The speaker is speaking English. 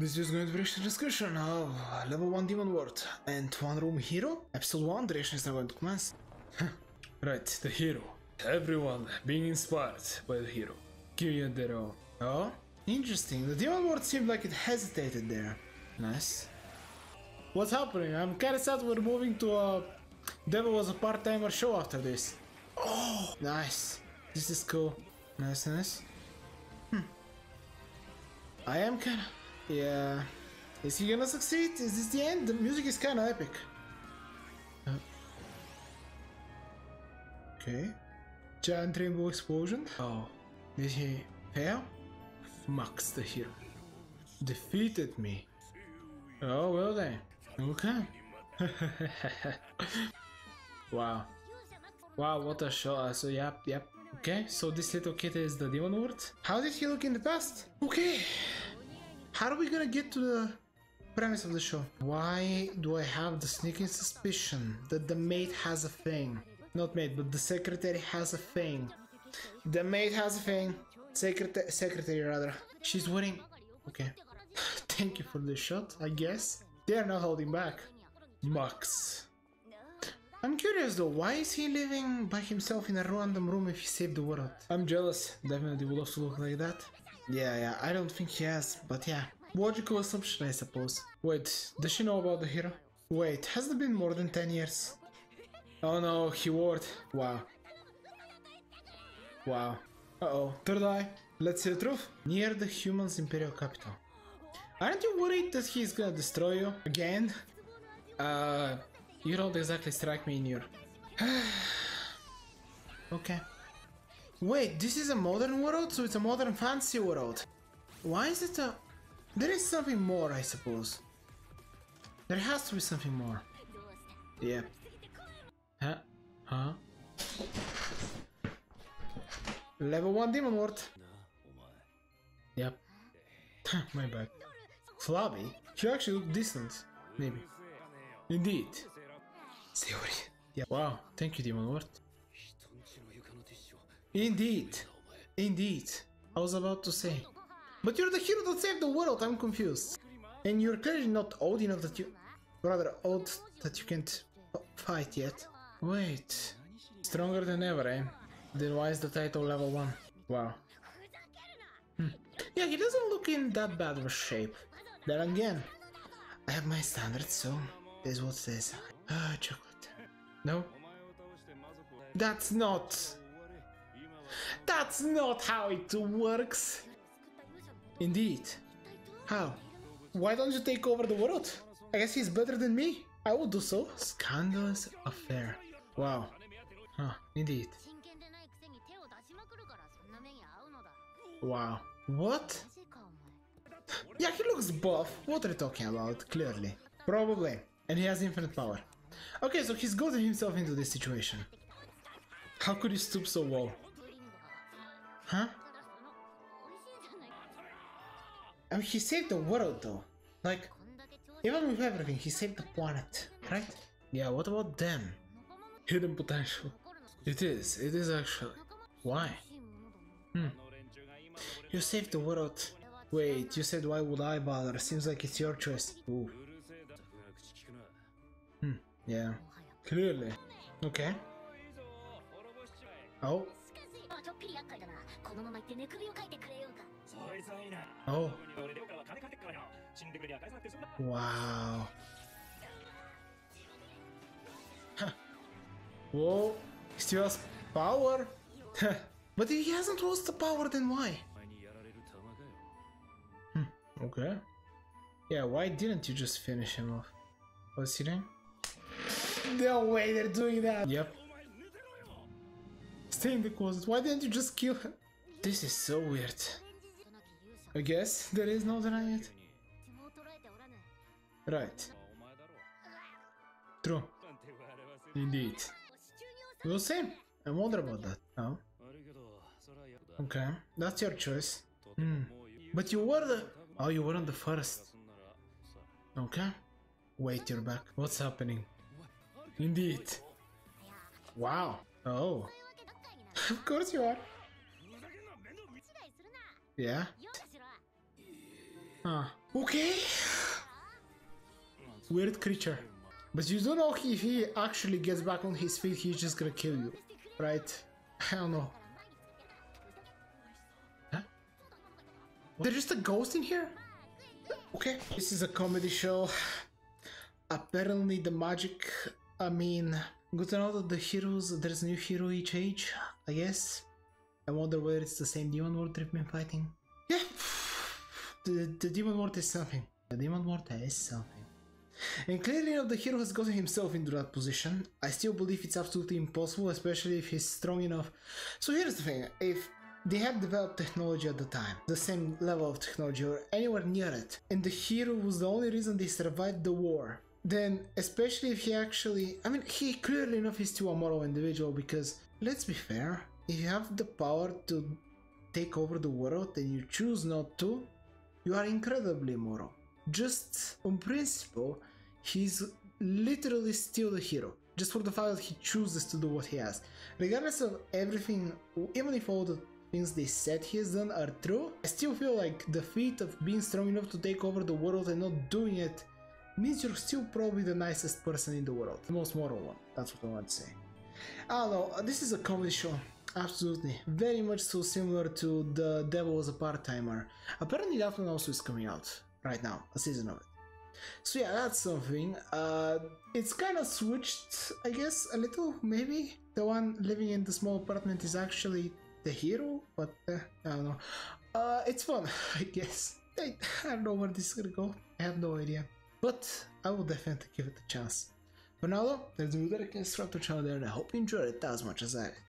This is going to be the discussion of level 1 Demon Lord and 1 Room Hero. Episode 1 duration is now going to commence. right, the hero. Everyone being inspired by the hero. Their own. Oh, interesting. The Demon Lord seemed like it hesitated there. Nice. What's happening? I'm kinda sad we're moving to a Devil was a part-timer show after this. Oh, nice. This is cool. Nice, nice. Hmm. I am kinda... Yeah. Is he gonna succeed? Is this the end? The music is kinda epic. Uh. Okay. Giant rainbow explosion. Oh. Did he fail? Max the hero. Defeated me. Oh, well then. Okay. wow. Wow, what a show. Uh, so, yep, yep. Okay, so this little kid is the demon lord. How did he look in the past? Okay. How are we gonna get to the premise of the show? Why do I have the sneaking suspicion that the maid has a thing? Not maid, but the secretary has a thing. The maid has a thing. Secretary, secretary rather. She's wearing... Okay. Thank you for the shot, I guess. They are not holding back. Max. I'm curious though, why is he living by himself in a random room if he saved the world? I'm jealous, definitely would to look like that. Yeah, yeah, I don't think he has, but yeah. Logical assumption, I suppose. Wait, does she know about the hero? Wait, has it been more than 10 years? Oh no, he ward. Wow. Wow. Uh-oh. Third eye. Let's see the truth. Near the human's imperial capital. Aren't you worried that he's gonna destroy you? Again? Uh, you don't exactly strike me in your... okay. Wait, this is a modern world, so it's a modern fancy world. Why is it a... There is something more, I suppose. There has to be something more. Yeah. Huh? Huh? Level 1 Demon Lord. Yep. My bad. Flabby? She actually looked decent. Maybe. Indeed. Theory. Yeah. Wow. Thank you, Demon Lord. Indeed. Indeed. I was about to say. But you're the hero that saved the world, I'm confused. And you're clearly not old enough that you... Rather old that you can't fight yet. Wait. Stronger than ever, eh? Then why is the title level 1? Wow. Hmm. Yeah, he doesn't look in that bad of a shape. Then again, I have my standards, so this is what it is. Ah, chocolate. No? That's not... That's not how it works! Indeed. How? Why don't you take over the world? I guess he's better than me. I would do so. Scandalous affair. Wow. Huh, indeed. Wow. What? Yeah, he looks buff. What are you talking about? Clearly. Probably. And he has infinite power. Okay, so he's gotten himself into this situation. How could he stoop so low? Huh? I mean, he saved the world though. Like, even with everything, he saved the planet, right? Yeah, what about them? Hidden potential. It is, it is actually. Why? Hmm. You saved the world. Wait, you said why would I bother? Seems like it's your choice. Ooh. Hmm, yeah. Clearly. Okay. Oh. Oh. Wow. Huh. Whoa. He still has power? but if he hasn't lost the power, then why? Hmm. Okay. Yeah, why didn't you just finish him off? What's he doing? No way they're doing that! Yep. Stay in the closet. Why didn't you just kill him? This is so weird. I guess there is no denying it. Right. True. Indeed. We'll see. I wonder about that. Oh. Okay, that's your choice. Hmm. But you were the... Oh, you weren't the first. Okay. Wait, you're back. What's happening? Indeed. Wow. Oh. of course you are. Yeah? Huh. Okay. Weird creature. But you don't know if he actually gets back on his feet, he's just gonna kill you. Right? I don't know. Huh? There's just a ghost in here? Okay. This is a comedy show. Apparently the magic, I mean, good to know that the heroes, there's a new hero each age, I guess. I wonder whether it's the same demon lord they've been fighting. Yeah, the, the demon world is something. The demon world is something. And clearly enough, the hero has gotten himself into that position. I still believe it's absolutely impossible, especially if he's strong enough. So here's the thing, if they had developed technology at the time, the same level of technology or anywhere near it, and the hero was the only reason they survived the war, then especially if he actually, I mean, he clearly enough is still a moral individual because, let's be fair, if you have the power to take over the world and you choose not to, you are incredibly moral. Just on principle, he's literally still the hero. Just for the fact that he chooses to do what he has. Regardless of everything, even if all the things they said he has done are true, I still feel like the feat of being strong enough to take over the world and not doing it means you're still probably the nicest person in the world. The most moral one, that's what I want to say. I don't know, this is a comedy show. Absolutely. Very much so similar to The Devil was a Part-Timer. Apparently that one also is coming out right now, a season of it. So yeah, that's something. Uh, it's kind of switched, I guess, a little, maybe. The one living in the small apartment is actually the hero, but uh, I don't know. Uh, it's fun, I guess. I, I don't know where this is gonna go. I have no idea. But I will definitely give it a chance. For now though, there's a the channel there and I hope you enjoyed it as much as I did.